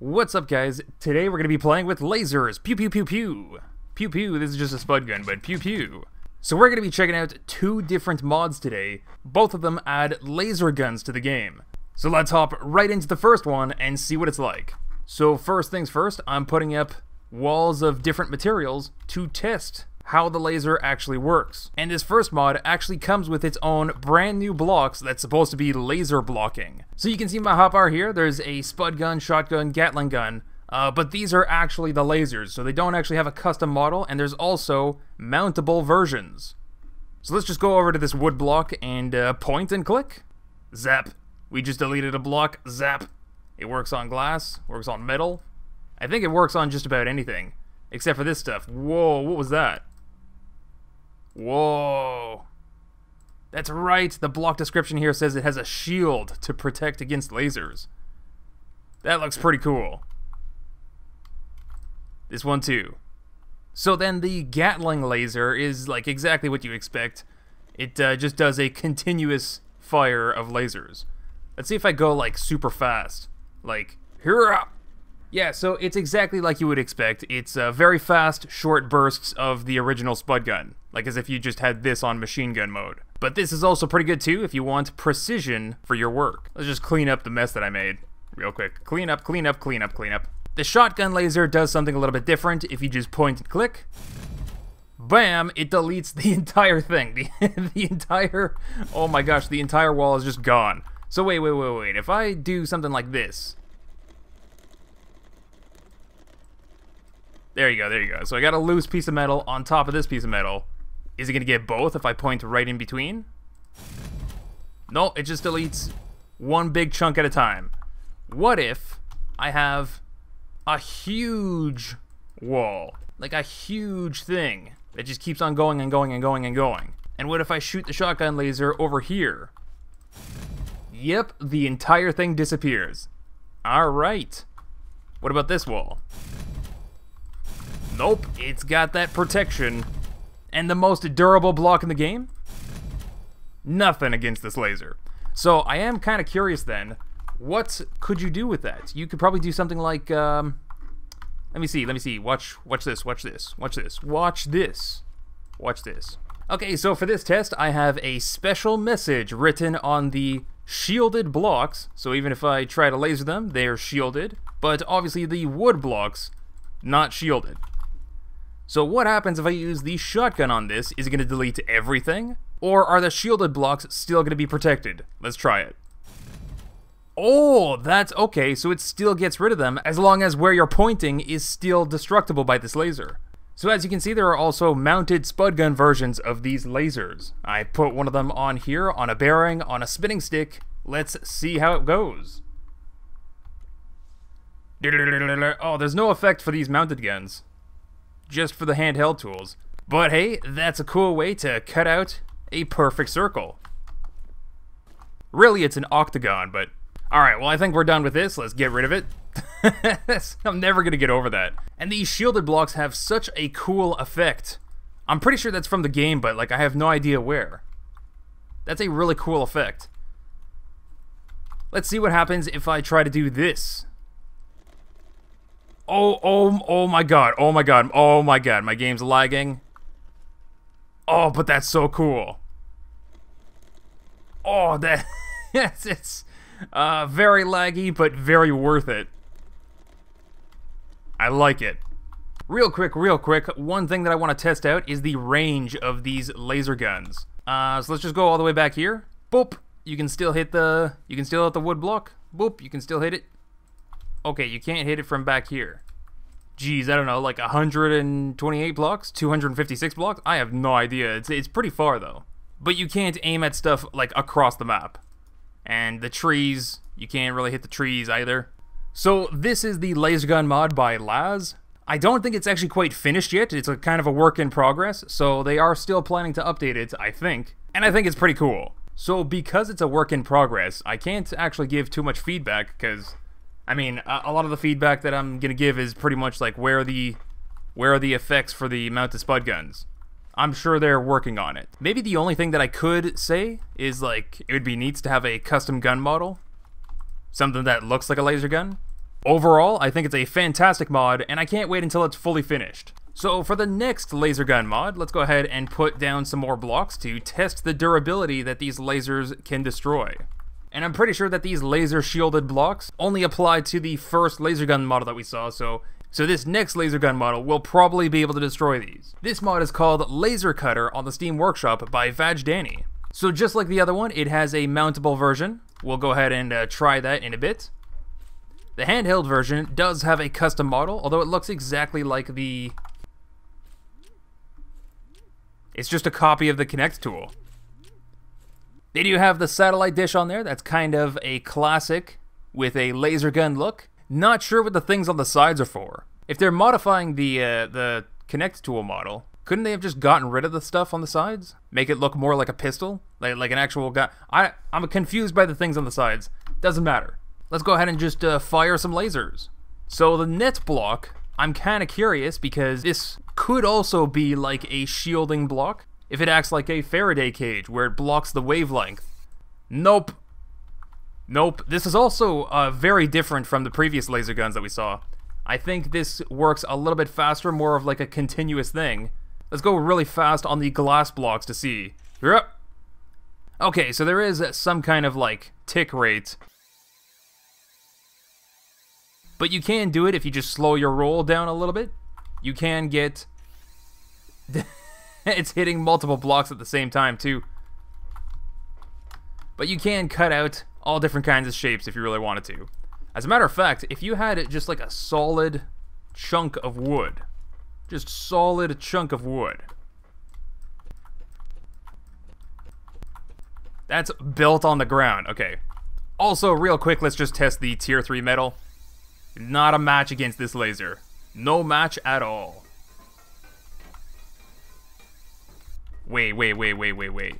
What's up guys? Today we're going to be playing with lasers. Pew pew pew pew. Pew pew, this is just a spud gun, but pew pew. So we're going to be checking out two different mods today. Both of them add laser guns to the game. So let's hop right into the first one and see what it's like. So first things first, I'm putting up walls of different materials to test how the laser actually works. And this first mod actually comes with its own brand new blocks that's supposed to be laser blocking. So you can see my hotbar here, there's a spud gun, shotgun, Gatling gun, uh, but these are actually the lasers, so they don't actually have a custom model, and there's also mountable versions. So let's just go over to this wood block and uh, point and click. Zap. We just deleted a block. Zap. It works on glass, works on metal. I think it works on just about anything, except for this stuff. Whoa, what was that? Whoa. That's right, the block description here says it has a shield to protect against lasers. That looks pretty cool. This one too. So then the Gatling laser is like exactly what you expect. It uh, just does a continuous fire of lasers. Let's see if I go like super fast. Like, here up. Yeah, so it's exactly like you would expect. It's uh, very fast, short bursts of the original Spud gun, like as if you just had this on machine gun mode. But this is also pretty good too if you want precision for your work. Let's just clean up the mess that I made real quick. Clean up, clean up, clean up, clean up. The shotgun laser does something a little bit different if you just point and click. Bam! It deletes the entire thing. The, the entire... Oh my gosh, the entire wall is just gone. So wait, wait, wait, wait. If I do something like this... There you go, there you go. So I got a loose piece of metal on top of this piece of metal. Is it going to get both if I point right in between? No, it just deletes one big chunk at a time. What if I have a huge wall? Like a huge thing that just keeps on going and going and going and going. And what if I shoot the shotgun laser over here? Yep, the entire thing disappears. Alright. What about this wall? Nope, it's got that protection. And the most durable block in the game? Nothing against this laser. So I am kind of curious then, what could you do with that? You could probably do something like, um, let me see, let me see, watch, watch this, watch this, watch this, watch this, watch this. Okay, so for this test, I have a special message written on the shielded blocks, so even if I try to laser them, they're shielded, but obviously the wood blocks, not shielded. So what happens if I use the shotgun on this? Is it going to delete everything? Or are the shielded blocks still going to be protected? Let's try it. Oh, that's okay, so it still gets rid of them as long as where you're pointing is still destructible by this laser. So as you can see, there are also mounted spud gun versions of these lasers. I put one of them on here, on a bearing, on a spinning stick. Let's see how it goes. Oh, there's no effect for these mounted guns just for the handheld tools. But hey, that's a cool way to cut out a perfect circle. Really, it's an octagon, but... Alright, well I think we're done with this, let's get rid of it. I'm never gonna get over that. And these shielded blocks have such a cool effect. I'm pretty sure that's from the game, but like I have no idea where. That's a really cool effect. Let's see what happens if I try to do this. Oh, oh, oh my god. Oh my god. Oh my god. My game's lagging. Oh, but that's so cool. Oh, that... yes, it's uh, very laggy, but very worth it. I like it. Real quick, real quick, one thing that I want to test out is the range of these laser guns. Uh, so let's just go all the way back here. Boop. You can still hit the... You can still hit the wood block. Boop. You can still hit it. Okay, you can't hit it from back here. Geez, I don't know, like 128 blocks? 256 blocks? I have no idea. It's, it's pretty far, though. But you can't aim at stuff, like, across the map. And the trees, you can't really hit the trees either. So this is the laser gun mod by Laz. I don't think it's actually quite finished yet. It's a kind of a work in progress, so they are still planning to update it, I think. And I think it's pretty cool. So because it's a work in progress, I can't actually give too much feedback because I mean, a, a lot of the feedback that I'm gonna give is pretty much like where are the where are the effects for the mounted spud guns. I'm sure they're working on it. Maybe the only thing that I could say is like it would be neat to have a custom gun model, something that looks like a laser gun. Overall, I think it's a fantastic mod, and I can't wait until it's fully finished. So for the next laser gun mod, let's go ahead and put down some more blocks to test the durability that these lasers can destroy. And I'm pretty sure that these laser shielded blocks only apply to the first laser gun model that we saw, so so this next laser gun model will probably be able to destroy these. This mod is called Laser Cutter on the Steam Workshop by Vaj Danny. So just like the other one, it has a mountable version. We'll go ahead and uh, try that in a bit. The handheld version does have a custom model, although it looks exactly like the... It's just a copy of the Connect tool. They do have the satellite dish on there, that's kind of a classic with a laser gun look. Not sure what the things on the sides are for. If they're modifying the uh, the Connect tool model, couldn't they have just gotten rid of the stuff on the sides? Make it look more like a pistol, like like an actual gun. I I'm confused by the things on the sides. Doesn't matter. Let's go ahead and just uh, fire some lasers. So the net block, I'm kind of curious because this could also be like a shielding block if it acts like a Faraday cage where it blocks the wavelength. Nope, Nope. This is also uh, very different from the previous laser guns that we saw. I think this works a little bit faster, more of like a continuous thing. Let's go really fast on the glass blocks to see. Yep. Okay, so there is some kind of like tick rate. But you can do it if you just slow your roll down a little bit. You can get... it's hitting multiple blocks at the same time too. But you can cut out all different kinds of shapes if you really wanted to. As a matter of fact, if you had it just like a solid chunk of wood, just solid chunk of wood, that's built on the ground. Okay. Also, real quick, let's just test the tier 3 metal. Not a match against this laser. No match at all. Wait, wait, wait, wait, wait, wait.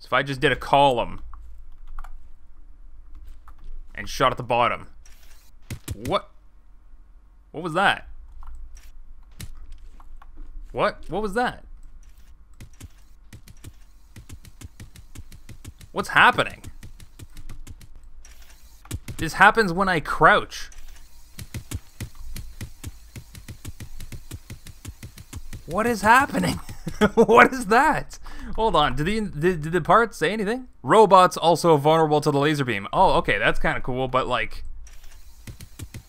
So if I just did a column and shot at the bottom. What? What was that? What? What was that? What's happening? This happens when I crouch. What is happening? what is that? Hold on. Did the did, did the part say anything? Robots also vulnerable to the laser beam. Oh, okay, that's kind of cool. But like,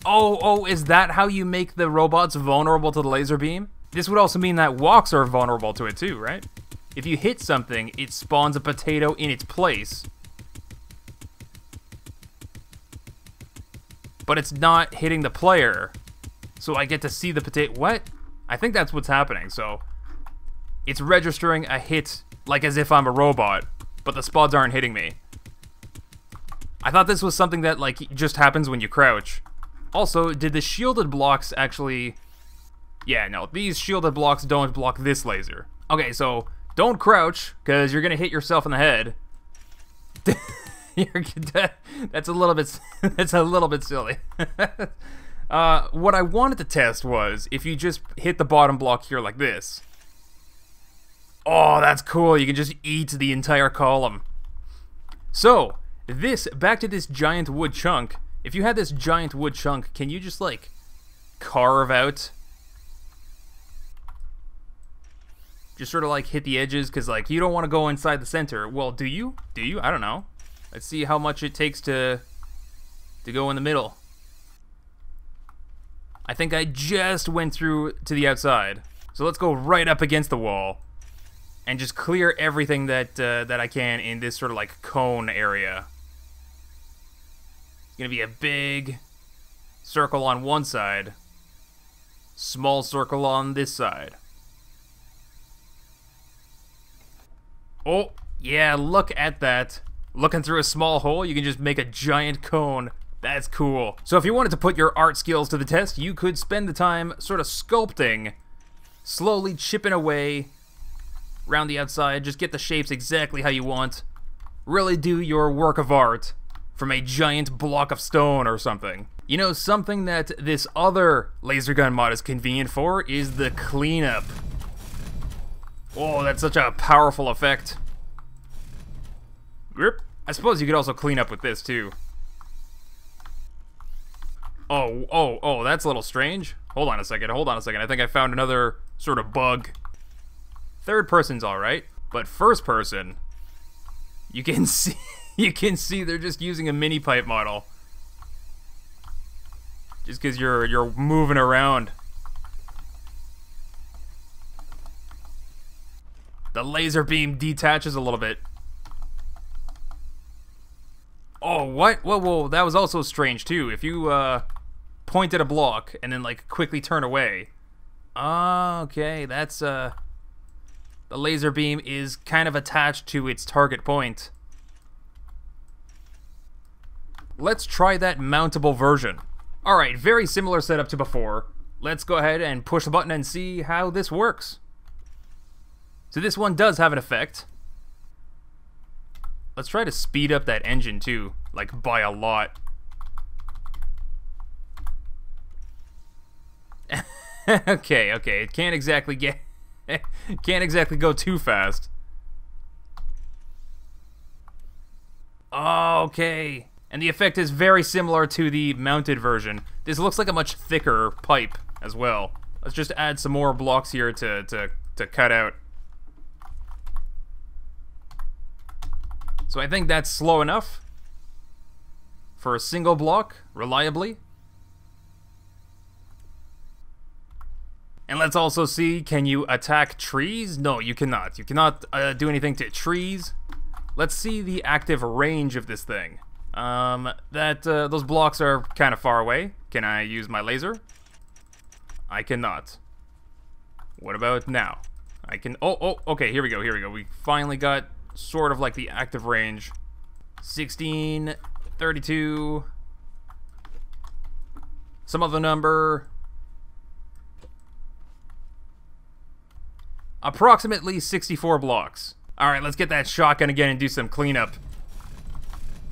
oh, oh, is that how you make the robots vulnerable to the laser beam? This would also mean that walks are vulnerable to it too, right? If you hit something, it spawns a potato in its place. But it's not hitting the player. So I get to see the potato. What? I think that's what's happening. So it's registering a hit like as if I'm a robot, but the spuds aren't hitting me. I thought this was something that like just happens when you crouch. Also, did the shielded blocks actually... Yeah, no, these shielded blocks don't block this laser. Okay, so don't crouch, because you're going to hit yourself in the head. that's a little bit that's a little bit silly. uh, what I wanted to test was if you just hit the bottom block here like this, Oh, that's cool. You can just eat the entire column. So, this, back to this giant wood chunk. If you had this giant wood chunk, can you just, like, carve out... Just sort of, like, hit the edges, because, like, you don't want to go inside the center. Well, do you? Do you? I don't know. Let's see how much it takes to, to go in the middle. I think I just went through to the outside. So let's go right up against the wall and just clear everything that uh, that I can in this sort of like cone area. It's gonna be a big circle on one side, small circle on this side. Oh, yeah, look at that. Looking through a small hole, you can just make a giant cone. That's cool. So if you wanted to put your art skills to the test, you could spend the time sort of sculpting, slowly chipping away around the outside, just get the shapes exactly how you want. Really do your work of art from a giant block of stone or something. You know, something that this other laser gun mod is convenient for is the cleanup. Oh, that's such a powerful effect. Grip. I suppose you could also clean up with this too. Oh, oh, oh, that's a little strange. Hold on a second, hold on a second. I think I found another sort of bug. Third person's alright, but first person, you can see, you can see they're just using a mini pipe model. Just because you're, you're moving around. The laser beam detaches a little bit. Oh, what? Whoa, whoa, that was also strange, too. If you, uh, point at a block and then, like, quickly turn away. Oh, okay, that's, uh... The laser beam is kind of attached to its target point. Let's try that mountable version. Alright, very similar setup to before. Let's go ahead and push the button and see how this works. So this one does have an effect. Let's try to speed up that engine too, like by a lot. okay, okay, it can't exactly get can't exactly go too fast. Okay. And the effect is very similar to the mounted version. This looks like a much thicker pipe as well. Let's just add some more blocks here to, to, to cut out. So I think that's slow enough for a single block, reliably. And let's also see, can you attack trees? No, you cannot. You cannot uh, do anything to trees. Let's see the active range of this thing. Um, that, uh, those blocks are kind of far away. Can I use my laser? I cannot. What about now? I can, oh, oh, okay, here we go, here we go. We finally got sort of like the active range. 16, 32, some other number. Approximately 64 blocks. Alright, let's get that shotgun again and do some cleanup.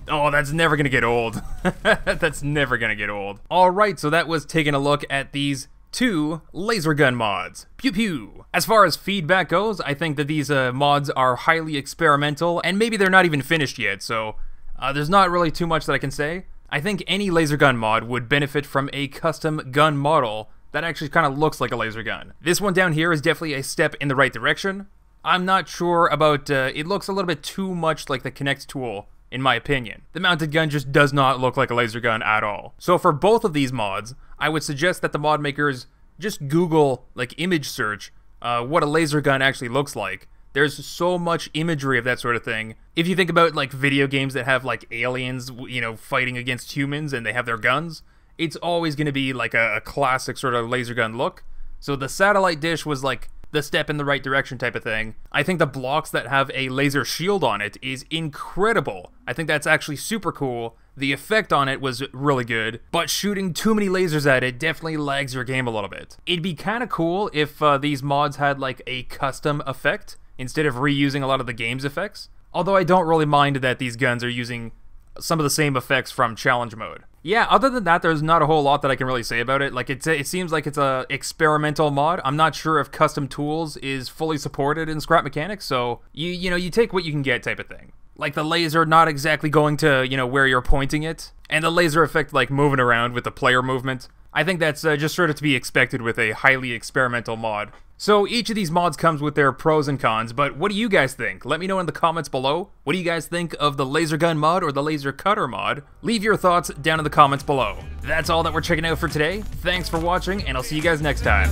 Oh, that's never gonna get old. that's never gonna get old. Alright, so that was taking a look at these two laser gun mods. Pew pew. As far as feedback goes, I think that these uh, mods are highly experimental, and maybe they're not even finished yet, so uh, there's not really too much that I can say. I think any laser gun mod would benefit from a custom gun model that actually kind of looks like a laser gun. This one down here is definitely a step in the right direction. I'm not sure about, uh, it looks a little bit too much like the Connect tool in my opinion. The mounted gun just does not look like a laser gun at all. So for both of these mods, I would suggest that the mod makers just Google, like image search, uh, what a laser gun actually looks like. There's so much imagery of that sort of thing. If you think about like video games that have like aliens, you know, fighting against humans and they have their guns, it's always going to be like a, a classic sort of laser gun look. So the satellite dish was like the step in the right direction type of thing. I think the blocks that have a laser shield on it is incredible. I think that's actually super cool. The effect on it was really good, but shooting too many lasers at it definitely lags your game a little bit. It'd be kind of cool if uh, these mods had like a custom effect instead of reusing a lot of the game's effects. Although I don't really mind that these guns are using some of the same effects from challenge mode. Yeah, other than that, there's not a whole lot that I can really say about it. Like, it's it seems like it's a experimental mod. I'm not sure if custom tools is fully supported in Scrap Mechanics, so you you know you take what you can get type of thing. Like the laser not exactly going to you know where you're pointing it, and the laser effect like moving around with the player movement. I think that's uh, just sort of to be expected with a highly experimental mod. So each of these mods comes with their pros and cons, but what do you guys think? Let me know in the comments below. What do you guys think of the laser gun mod or the laser cutter mod? Leave your thoughts down in the comments below. That's all that we're checking out for today. Thanks for watching, and I'll see you guys next time.